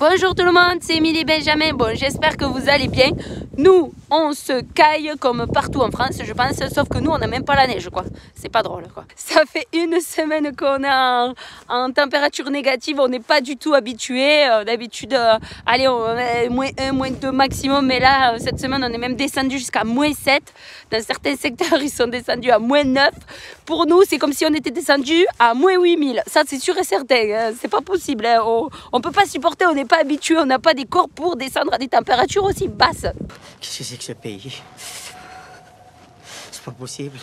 Bonjour tout le monde, c'est Émilie Benjamin. Bon, j'espère que vous allez bien. Nous, on se caille comme partout en France, je pense, sauf que nous, on n'a même pas la neige, quoi. C'est pas drôle, quoi. Ça fait une semaine qu'on est en, température négative, on n'est pas du tout habitué. Euh, d'habitude, euh, allez, on, moins 1, moins 2 maximum, mais là, euh, cette semaine, on est même descendu jusqu'à moins 7. Dans certains secteurs, ils sont descendus à moins 9. Pour nous, c'est comme si on était descendu à moins 8000. Ça, c'est sûr et certain, hein. c'est pas possible. Hein. On, on peut pas supporter, on n'est pas habitué, on n'a pas des corps pour descendre à des températures aussi basses. Qu'est-ce que c'est ce pays C'est pas possible.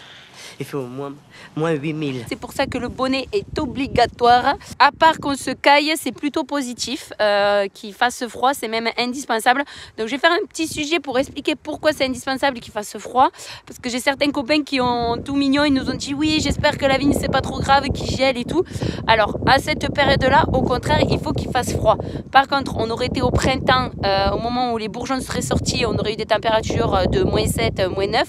Il fait au moins, moins 8000. C'est pour ça que le bonnet est obligatoire. À part qu'on se caille, c'est plutôt positif. Euh, qu'il fasse froid, c'est même indispensable. Donc je vais faire un petit sujet pour expliquer pourquoi c'est indispensable qu'il fasse froid. Parce que j'ai certains copains qui ont tout mignon, ils nous ont dit oui, j'espère que la vigne c'est pas trop grave, qu'il gèle et tout. Alors à cette période-là, au contraire, il faut qu'il fasse froid. Par contre, on aurait été au printemps, euh, au moment où les bourgeons seraient sortis, on aurait eu des températures de moins 7, moins 9,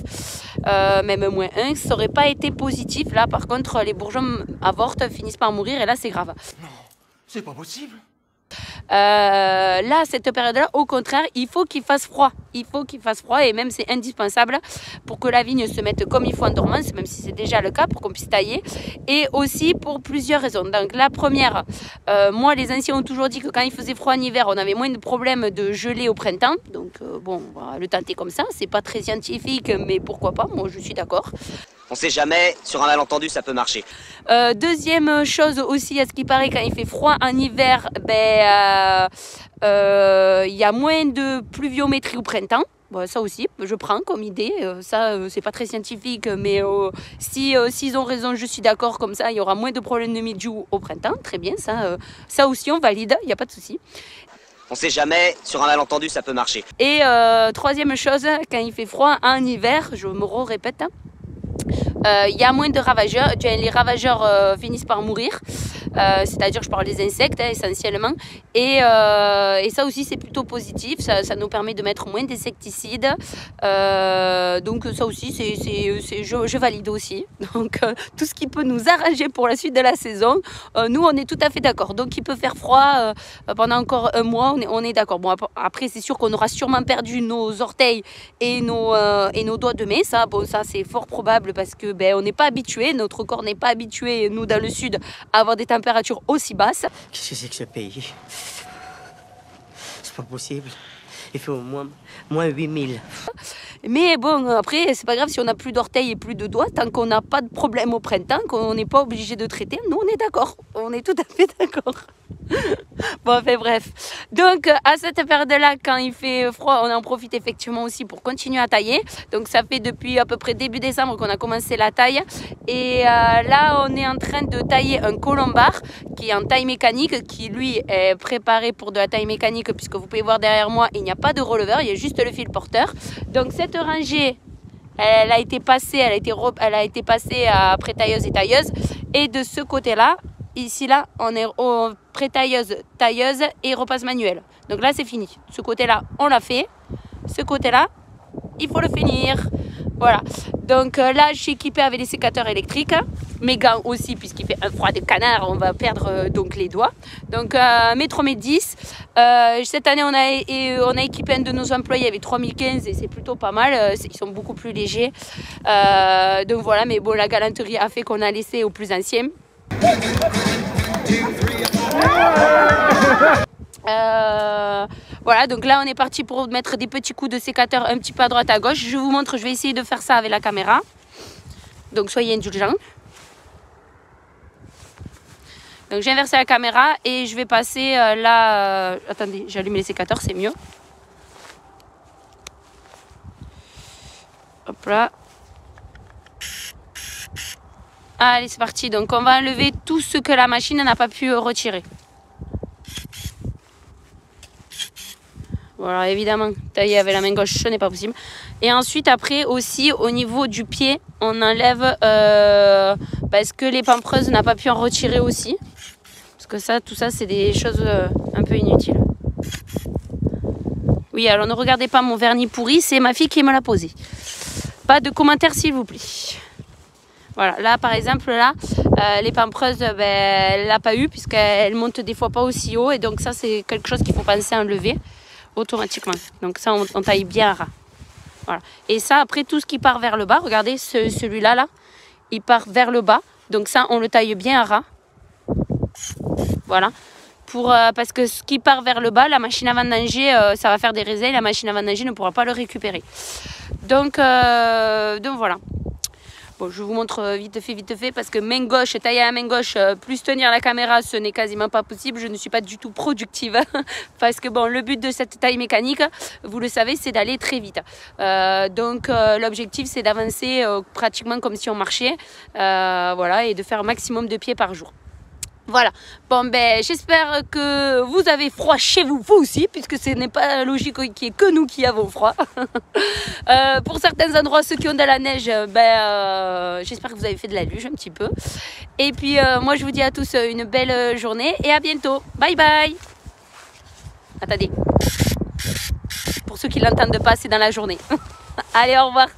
euh, même moins 1. Ça aurait pas été positif. Là, par contre, les bourgeons avortent, finissent par mourir et là, c'est grave. Non, c'est pas possible. Euh, là, cette période-là, au contraire, il faut qu'il fasse froid. Il faut qu'il fasse froid et même c'est indispensable pour que la vigne se mette comme il faut en dormance, même si c'est déjà le cas, pour qu'on puisse tailler. Et aussi pour plusieurs raisons. Donc la première, euh, moi, les anciens ont toujours dit que quand il faisait froid en hiver, on avait moins de problèmes de gelée au printemps. Donc euh, bon, on va le tenter comme ça. C'est pas très scientifique, mais pourquoi pas? Moi, je suis d'accord. On sait jamais, sur un malentendu, ça peut marcher. Euh, deuxième chose aussi, à ce qui paraît, quand il fait froid en hiver, ben, il euh, euh, y a moins de pluviométrie au printemps. Bon, ça aussi, je prends comme idée. Ça, c'est pas très scientifique, mais si s'ils ont raison, je suis d'accord. Comme ça, il y aura moins de problèmes de mildiou au printemps. Très bien, ça, ça aussi, on valide. Il n'y a pas de souci. On sait jamais, sur un malentendu, ça peut marcher. Et troisième chose, quand il fait froid en hiver, je me répète, hein, il y a moins de ravageurs. Les ravageurs finissent par mourir. Euh, c'est-à-dire je parle des insectes hein, essentiellement. Et, euh, et, ça aussi c'est plutôt positif, ça, nous permet de mettre moins d'insecticides. Euh, donc ça aussi c'est, je, valide aussi. Donc tout ce qui peut nous arranger pour la suite de la saison, nous on est tout à fait d'accord. Donc il peut faire froid pendant encore un mois, on est, on est d'accord. Bon après c'est sûr qu'on aura sûrement perdu nos orteils et nos, et nos doigts de main, ça, bon, ça c'est fort probable parce que ben, on n'est pas habitué, notre corps n'est pas habitué, nous dans le sud, à avoir des températures aussi basse. Qu'est-ce que c'est que ce pays? C'est pas possible. Il fait au moins, moins 8000. Mais bon, après, c'est pas grave si on n'a plus d'orteils et plus de doigts, tant qu'on n'a pas de problème au printemps, qu'on n'est pas obligé de traiter, nous on est d'accord. On est tout à fait d'accord. bon, enfin bref. Donc, à cette période-là, quand il fait froid, on en profite effectivement aussi pour continuer à tailler. Donc, ça fait depuis à peu près début décembre qu'on a commencé la taille. Et euh, là, on est en train de tailler un colombard qui est en taille mécanique, qui lui est préparé pour de la taille mécanique, puisque vous pouvez voir derrière moi, il n'y a pas de releveur, il y a juste le fil porteur. Donc, cette rangée, elle a été passée, elle a été, elle a été passée après tailleuse et tailleuse. Et de ce côté-là, Ici, là, on est au pré-tailleuse, tailleuse et repasse manuel. Donc là, c'est fini. Ce côté-là, on l'a fait. Ce côté-là, il faut le finir. Voilà. Donc euh, là, je suis équipée avec des sécateurs électriques. Mes gants aussi, puisqu'il fait un froid de canard, on va perdre euh, donc les doigts. Donc euh, mes 10. Euh, cette année, on a, on a équipé un de nos employés avec 3015 et c'est plutôt pas mal. ils sont beaucoup plus légers. donc voilà, mais bon, la galanterie a fait qu'on a laissé aux plus anciens. Euh, voilà, donc là on est parti pour mettre des petits coups de sécateur un petit peu à droite à gauche. Je vous montre, je vais essayer de faire ça avec la caméra. Donc soyez indulgents. Donc j'ai inversé la caméra et je vais passer euh, là... Euh, attendez, j'allume les sécateurs, c'est mieux. Hop là. Allez, c'est parti. Donc, on va enlever tout ce que la machine n'a pas pu retirer. Voilà, évidemment, tailler avec la main gauche, ce n'est pas possible. Et ensuite, après, aussi, au niveau du pied, on enlève euh, parce que les pampreuses n'a pas pu en retirer aussi. Parce que ça, tout ça, c'est des choses euh, un peu inutiles. Oui, alors ne regardez pas mon vernis pourri, c'est ma fille qui me l'a posé. Pas de commentaires, s'il vous plaît. Là par exemple, là, euh, les ben, elle l'a pas eu puisqu'elle monte des fois pas aussi haut et donc ça c'est quelque chose qu'il faut penser à enlever automatiquement. Donc ça on, taille bien à ras. Et ça après tout ce qui part vers le bas, regardez ce- celui-là là, il part vers le bas. Donc ça on le taille bien à ras. Voilà. Pour, euh, parce que ce qui part vers le bas, la machine à vendanger, euh, ça va faire des raisins, la machine à vendanger ne pourra pas le récupérer. Donc, euh, donc voilà. Je vous montre euh, vite fait, vite fait, parce que main gauche, tailler à main gauche, euh, plus tenir la caméra, ce n'est quasiment pas possible. Je ne suis pas du tout productive. parce que bon, le but de cette taille mécanique, vous le savez, c'est d'aller très vite. Euh, donc l'objectif, c'est d'avancer pratiquement comme si on marchait. Voilà, et de faire un maximum de pieds par jour. Voilà. Bon, ben, j'espère que vous avez froid chez vous, vous aussi, puisque ce n'est pas logique qu'il n'y ait que nous qui avons froid. Euh, pour certains endroits, ceux qui ont de la neige, ben, euh, j'espère que vous avez fait de la luge un petit peu. Et puis, euh, moi, je vous dis à tous une belle journée et à bientôt. Bye bye. Attendez. Pour ceux qui l'entendent pas, c'est dans la journée. Allez, au revoir.